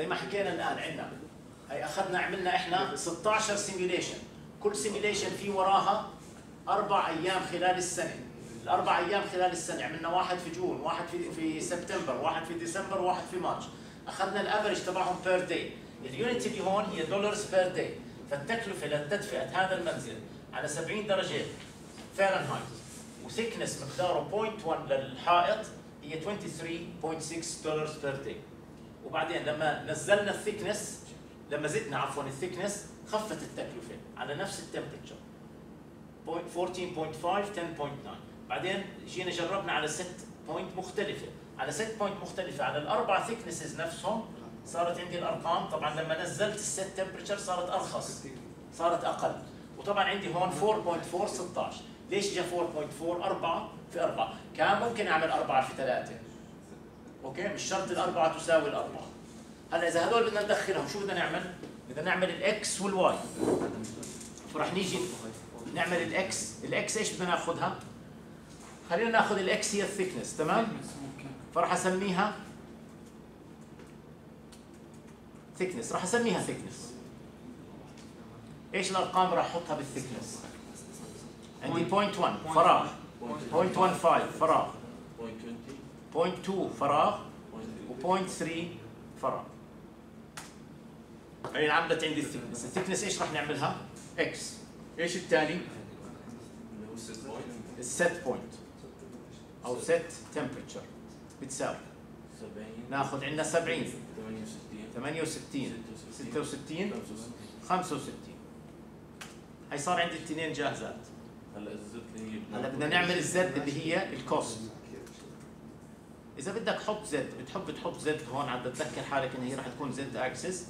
زي ما حكينا الآن عندنا. هي أخذنا عملنا إحنا 16 simulation كل simulation في وراها أربع أيام خلال السنة. الأربع أيام خلال السنة. عملنا واحد في June واحد في في سبتمبر واحد في ديسمبر واحد في March. أخذنا ال average تبعهم per day ال unit اللي هون هي dollars per day فالتكلفة لتدفئه هذا المنزل على 70 درجة Fahrenheit و thickness مقداره 0.1 للحائط هي 23.6 دولار per day وبعدين لما نزلنا ال thickness لما زدنا عفوا ال thickness خفت التكلفة على نفس ال temperature 14.5 10.9 بعدين جينا جربنا على set point مختلفة. على set point مختلفة على الأربع thicknesses نفسهم صارت عندي الأرقام. طبعا لما نزلت ال set temperature صارت أرخص صارت أقل. وطبعا عندي هون 4.4 16 ليش اجى 4.4 4 في 4 كان ممكن أعمل 4 في 3 okay؟ مش شرط الأربعة تساوي الأربعة. هلا إذا هذول بدنا ندخلهم شو بدنا نعمل؟ بدنا نعمل ال X وال Y فراح نيجي نعمل ال X ال X إيش بدنا ناخذها؟ خلينا ناخذ ال X هي ال thickness تمام؟ فراح أسميها thickness راح أسميها thickness إيش الأرقام راح أحطها بال thickness عندي 0.1 فراغ. 0.15 فراغ. 0.2 فراغ و0.3 فراغ. هي انعملت عندي ال thickness ال thickness إيش راح نعملها؟ X إيش التالي؟ ال set point أو set temperature بتساوي. ناخذ عندنا 70 68 66 65 هي صار عندي الاثنين جاهزات. هلا ال Z اللي هي هلا بدنا نعمل ال Z اللي هي ال cost إذا بدك حط Z بتحب تحط Z هون عم تتذكر حالك ان هي راح تكون زد اكسس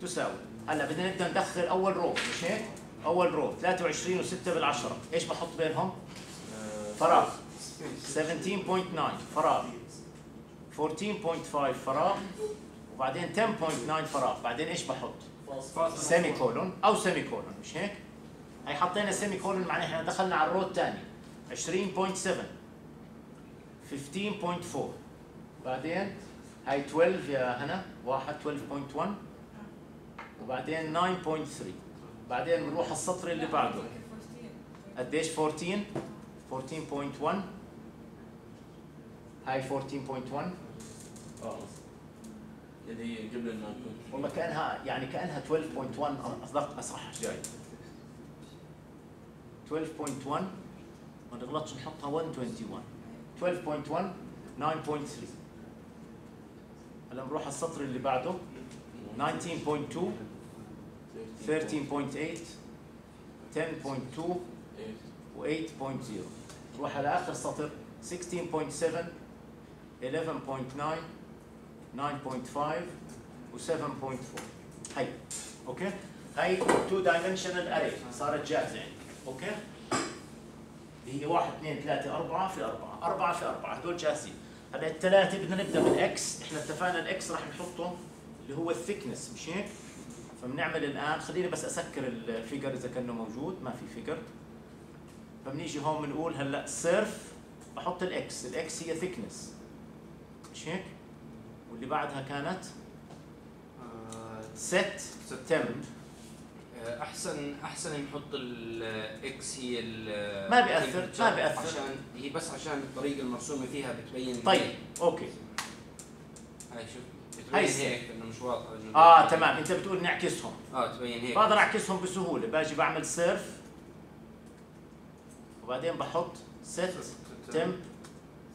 تساوي. هلأ بدنا نبدأ ندخل أول row مش هيك؟ أول row 23 و6 بالعشرة. إيش بحط بينهم؟ فراغ. 17.9 فراغ. 14.5 فراغ. وبعدين 10.9 فراغ. بعدين إيش بحط؟ semicolon أو semicolon مش هيك؟ هي حطينا semicolon معناها إحنا دخلنا على ال row الثاني. 20.7 15.4 بعدين هاي 12 يا هنا واحد 12.1 وبعدين 9.3 بعدين بنروح السطر اللي بعده. قديش 14 14.1 هاي 14.1 آه اللي هي قبل النايت والله كأنها يعني كأنها 12.1 أصدق اصح جاي. 12.1 ما نغلطش نحطها 121 12.1 9.3 هلا بنروح على السطر اللي بعده. 19.2 13.8 10.2 و 8.0 نروح على آخر سطر. 16.7 11.9 9.5 و 7.4 هي okay؟ هي 2 dimensional array صارت جاهزة. عندي okay؟ هي 1 2 3 4 في 4 4 في 4 هدول جاهزين. هلا الثلاثة بدنا نبدأ بال X إحنا اتفقنا ال X راح نحطه اللي هو ال thickness مش هيك؟ فبنعمل الان خليني بس أسكر ال figure إذا كانه موجود. ما في figure فبنيجي هون بنقول هلا surf بحط ال X ال X هي thickness مش هيك؟ واللي بعدها كانت set temp أحسن أحسن نحط ال X هي ال ما بيأثر، ما بيأثر. عشان هي بس عشان الطريقة المرسومة فيها بتبين طيب okay. هاي شوف هاي بتبين هيك إنه مش واضحه إنه آه تمام. أنت بتقول نعكسهم آه تبين هيك. بقدر أعكسهم بسهولة. باجي بعمل surf وبعدين بحط set temp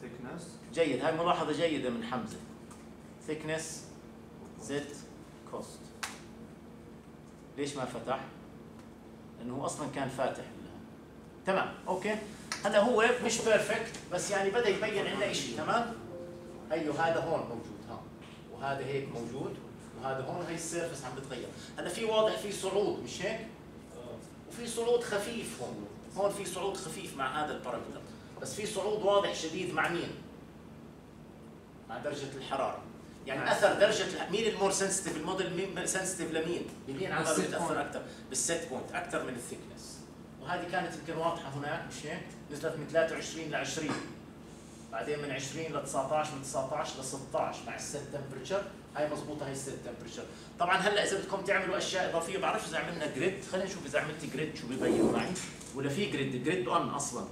thickness جيد. هاي ملاحظة جيدة من حمزة. Thickness Z cost ليش ما فتح؟ لأنه أصلا كان فاتح. تمام okay. هلا هو مش perfect بس يعني بدأ يبين لنا شيء تمام؟ أيوه هذا هون موجود ها. وهذا هيك موجود وهذا هون هي ال surface عم بتغير. هلا في واضح في صعود مش هيك؟ وفي صعود خفيف هون. هون في صعود خفيف مع هذا ال parameter. بس في صعود واضح شديد مع مين؟ مع درجة الحرارة. يعني أثر درجة مين ال more sensitive ال model مين sensitive لمين؟ عمله بال set بتاثر. أكثر؟ بال set point أكثر من ال thickness وهذه كانت يمكن واضحة هناك مش هيك؟ نزلت من 23 ل 20 بعدين من 20 ل 19 من 19 ل 16 مع ال set temperature هاي مضبوطة هاي ال set temperature طبعا هلأ إذا بدكم تعملوا أشياء إضافية بعرفش إذا عملنا grid خلينا نشوف إذا عملت grid شو ببين معي. ولا في grid grid on أصلا. هو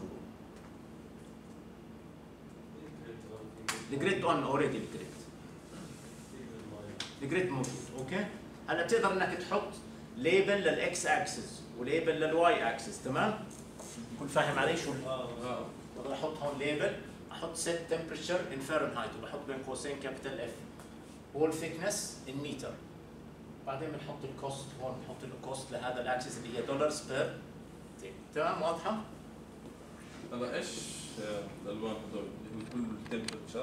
ال grid on already ال grid ال grid موجود okay هلا بتقدر إنك تحط label لل X axis و label لل Y axis تمام؟ كل فاهم علي شو؟ آه. بقدر أحط هون label أحط set temperature in Fahrenheit وبحط بين قوسين capital F wall thickness in meter. بعدين بنحط ال cost هون بنحط ال cost لهذا ال axis اللي هي dollars per تمام؟ واضحة؟ هلا إيش؟ الالوان هذول اللي هو كل temperature